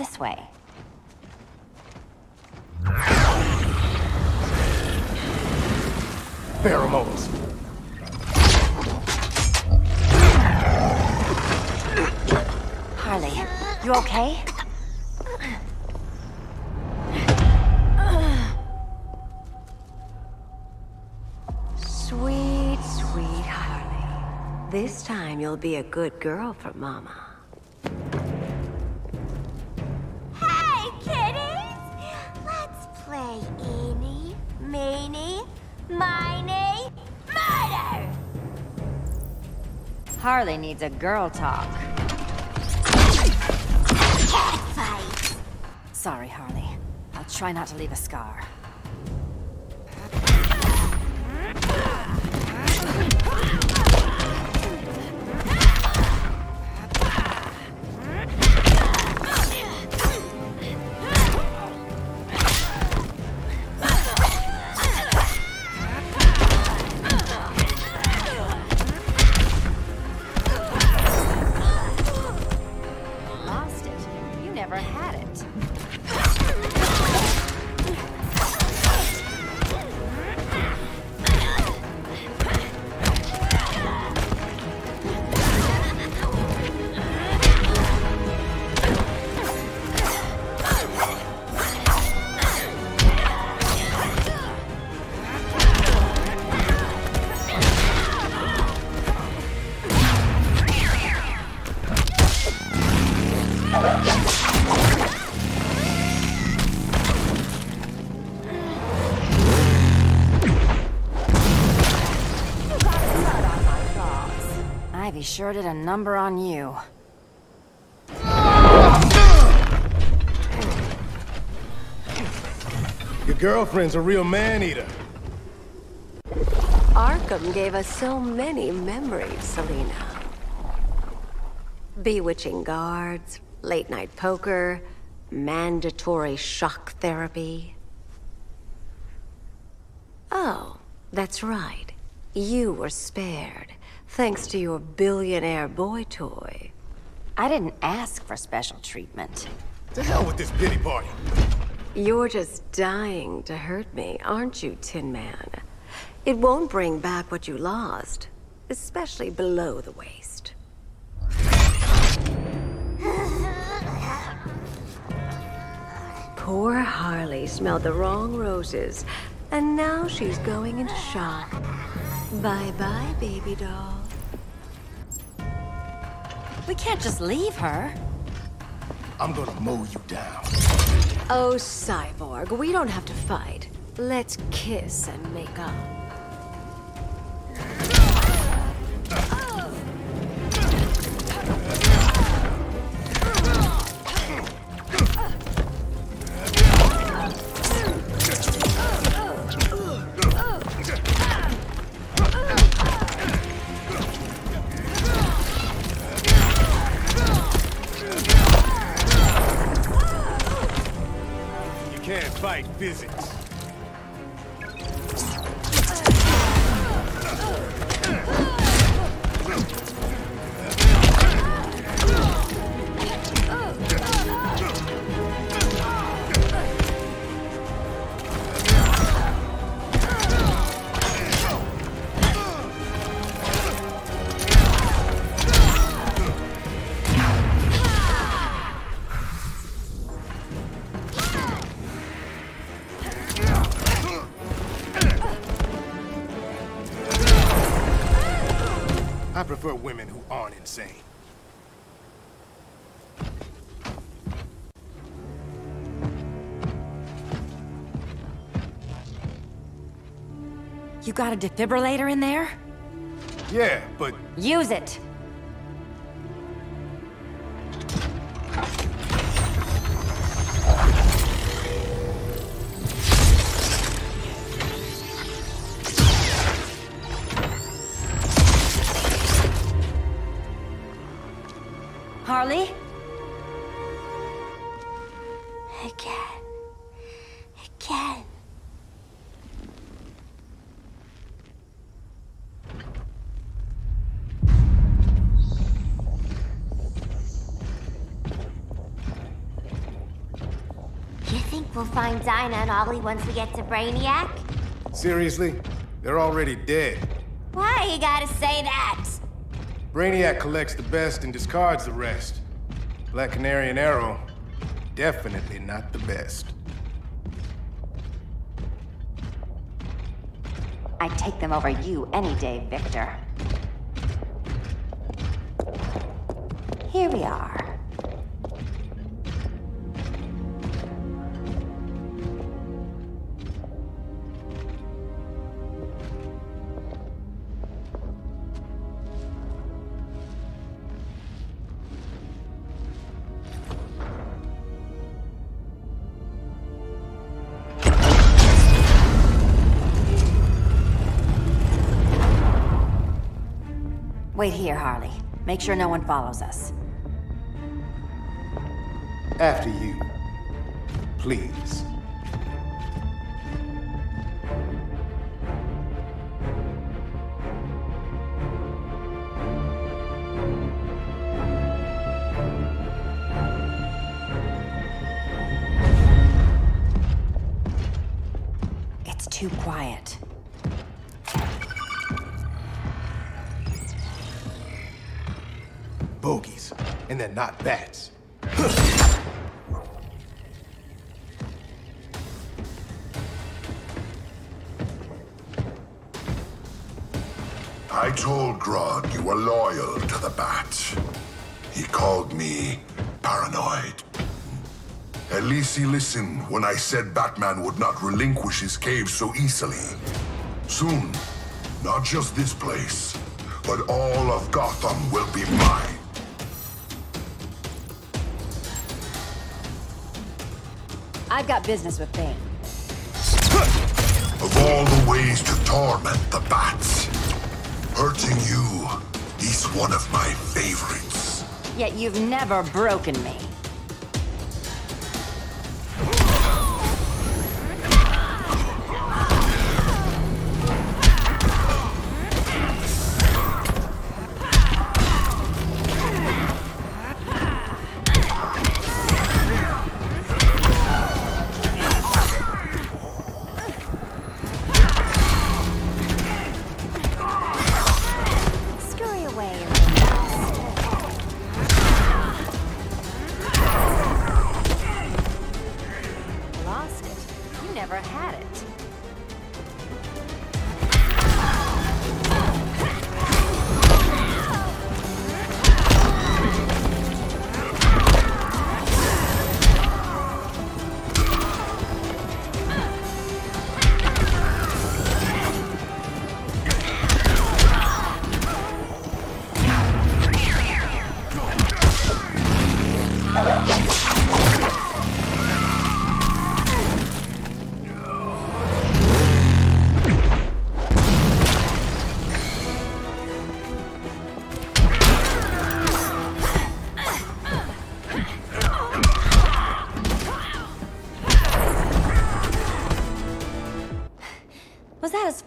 This way. Pheromones. Harley, you okay? Sweet, sweet Harley. This time you'll be a good girl for Mama. Harley needs a girl talk. Sorry, Harley. I'll try not to leave a scar. Never had it. Sure did a number on you. Your girlfriend's a real man-eater. Arkham gave us so many memories, Selina. Bewitching guards, late night poker, mandatory shock therapy. Oh, that's right. You were spared, thanks to your billionaire boy toy. I didn't ask for special treatment. To hell with this pity party. You're just dying to hurt me, aren't you, Tin Man? It won't bring back what you lost, especially below the waist. Poor Harley smelled the wrong roses, and now she's going into shock. Bye-bye, baby doll. We can't just leave her. I'm gonna mow you down. Oh, Cyborg, we don't have to fight. Let's kiss and make up. Fight physics. Prefer women who aren't insane. You got a defibrillator in there? Yeah, but Use it! Harley? Again. Again. You think we'll find Dinah and Ollie once we get to Brainiac? Seriously? They're already dead. Why you gotta say that? Brainiac collects the best and discards the rest. Black Canary and Arrow, definitely not the best. I'd take them over you any day, Victor. Here we are. Wait here, Harley. Make sure no one follows us. After you. Please. It's too quiet. Bogies. And they're not bats. I told Grodd you were loyal to the Bat. He called me paranoid. At least he listened when I said Batman would not relinquish his cave so easily. Soon, not just this place, but all of Gotham will be mine. I've got business with Bane. Of all the ways to torment the Bats, hurting you is one of my favorites. Yet you've never broken me. Never had it.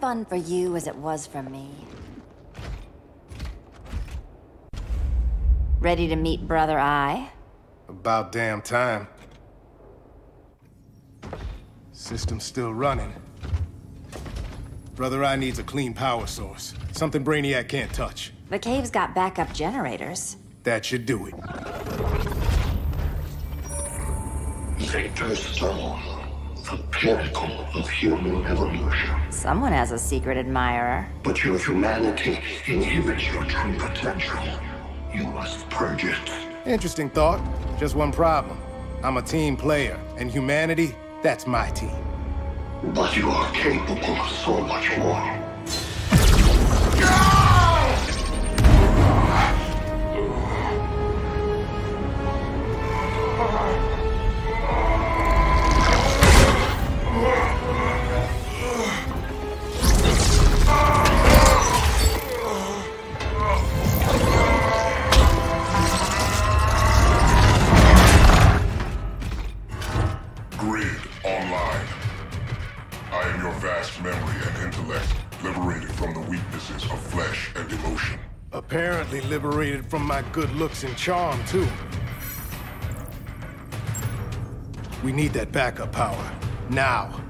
Fun for you as it was for me? Ready to meet Brother Eye? About damn time. System's still running. Brother Eye needs a clean power source. Something Brainiac can't touch. The cave's got backup generators. That should do it. Victor Stone, the pinnacle of human evolution. Someone has a secret admirer. But your humanity inhibits your true potential. You must purge it. Interesting thought. Just one problem. I'm a team player, and humanity, that's my team. But you are capable of so much more. Apparently liberated from my good looks and charm, too. We need that backup power. Now.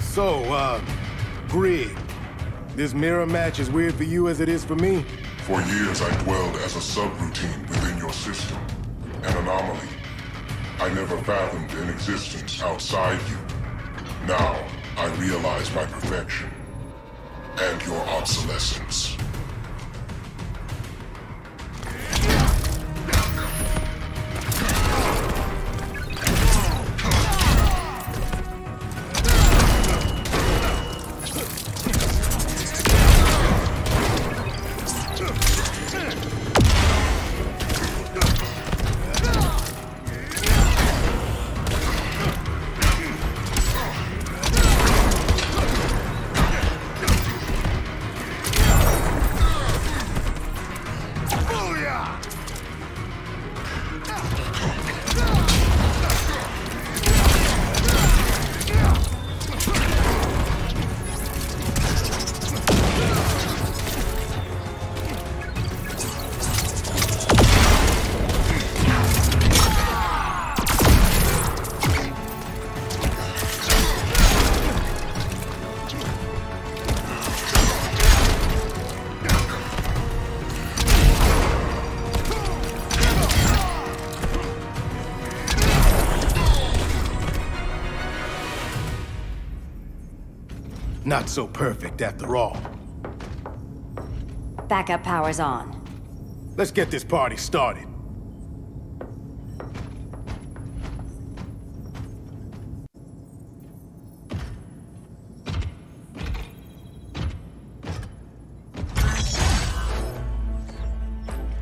So, uh, Grid. This mirror match is weird for you as it is for me? For years I dwelled as a subroutine within your system. An anomaly. I never fathomed an existence outside you. Now, I realize my perfection. And your obsolescence. Not so perfect after all. Backup power's on. Let's get this party started.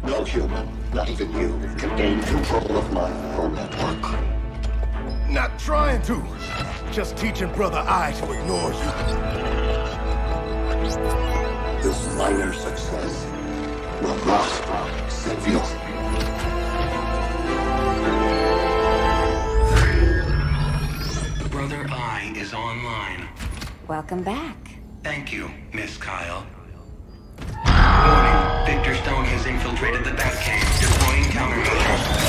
No human, not even you, can gain control of my neural network. Not trying to. Just teaching Brother Eye to ignore you. This minor success will last Silvio. Brother Eye is online. Welcome back. Thank you, Miss Kyle. Warning, Victor Stone has infiltrated the Batcave, deploying countermeasures.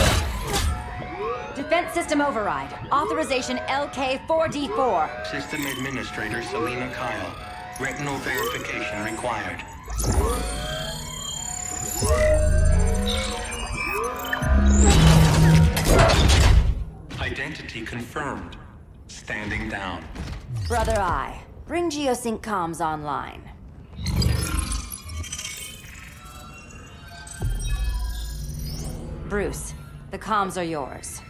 System override. Authorization LK4D4. System Administrator Selina Kyle. Retinal verification required. Identity confirmed. Standing down. Brother Eye, bring Geosync comms online. Bruce, the comms are yours.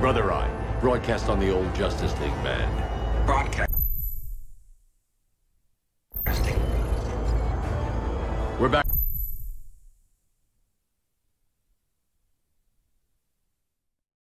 Brother Eye. Broadcast on the old Justice League band.